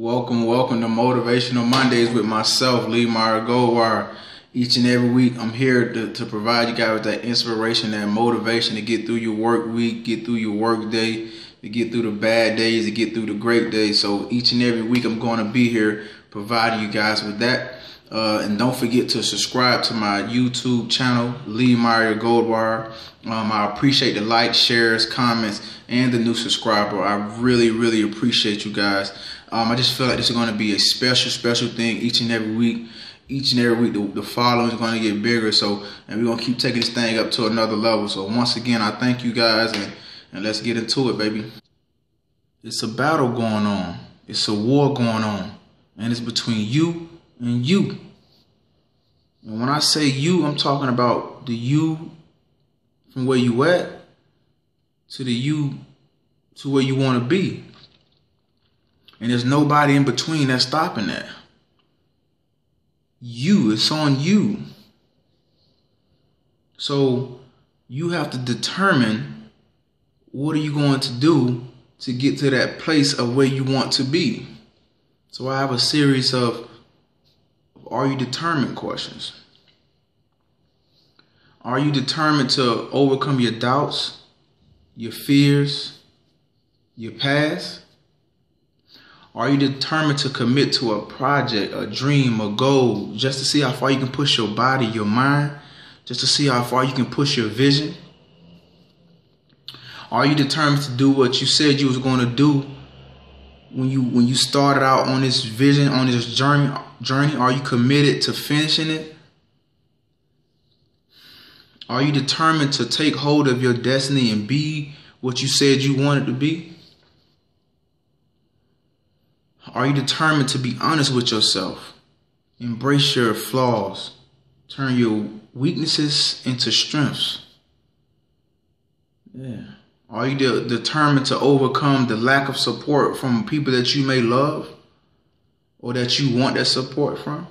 Welcome, welcome to Motivational Mondays with myself, Leemire Goldwire. Each and every week, I'm here to, to provide you guys with that inspiration, that motivation to get through your work week, get through your work day, to get through the bad days, to get through the great days. So each and every week, I'm going to be here providing you guys with that. Uh, and don't forget to subscribe to my YouTube channel, Leemire Goldwire. Um, I appreciate the likes, shares, comments, and the new subscriber. I really, really appreciate you guys. Um, I just feel like this is going to be a special, special thing each and every week. Each and every week, the, the following is going to get bigger. So, and we're going to keep taking this thing up to another level. So, once again, I thank you guys, and, and let's get into it, baby. It's a battle going on. It's a war going on, and it's between you and you. And when I say you, I'm talking about the you from where you at to the you to where you want to be. And there's nobody in between that's stopping that. You, it's on you. So you have to determine what are you going to do to get to that place of where you want to be. So I have a series of are you determined questions. Are you determined to overcome your doubts, your fears, your past? Are you determined to commit to a project, a dream, a goal, just to see how far you can push your body, your mind, just to see how far you can push your vision? Are you determined to do what you said you was going to do when you when you started out on this vision, on this journey? Journey, are you committed to finishing it? Are you determined to take hold of your destiny and be what you said you wanted to be? Are you determined to be honest with yourself? Embrace your flaws. Turn your weaknesses into strengths. Yeah. Are you de- determined to overcome the lack of support from people that you may love or that you want that support from?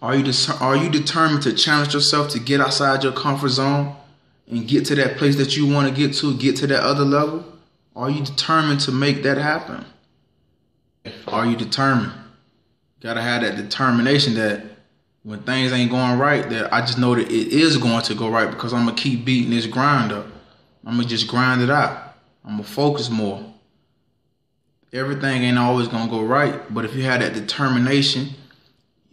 Are you are you determined to challenge yourself to get outside your comfort zone and get to that place that you want to get to, get to that other level? Are you determined to make that happen? Are you determined? Gotta have that determination that when things ain't going right, that I just know that it is going to go right because I'm gonna keep beating this grind up. I'm gonna just grind it out. I'm gonna focus more. Everything ain't always gonna go right, but if you have that determination,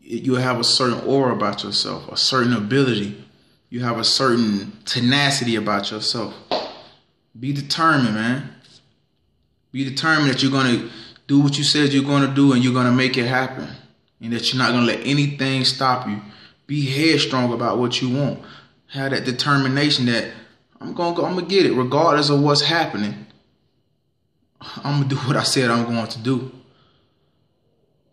you'll have a certain aura about yourself, a certain ability. You have a certain tenacity about yourself. Be determined, man. Be determined that you're gonna do what you said you're going to do and you're going to make it happen. And that you're not going to let anything stop you. Be headstrong about what you want. Have that determination that I'm going to go, I'm going to get it regardless of what's happening. I'm going to do what I said I'm going to do.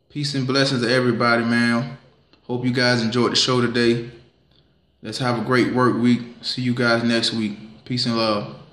Peace and blessings to everybody, man. Hope you guys enjoyed the show today. Let's have a great work week. See you guys next week. Peace and love.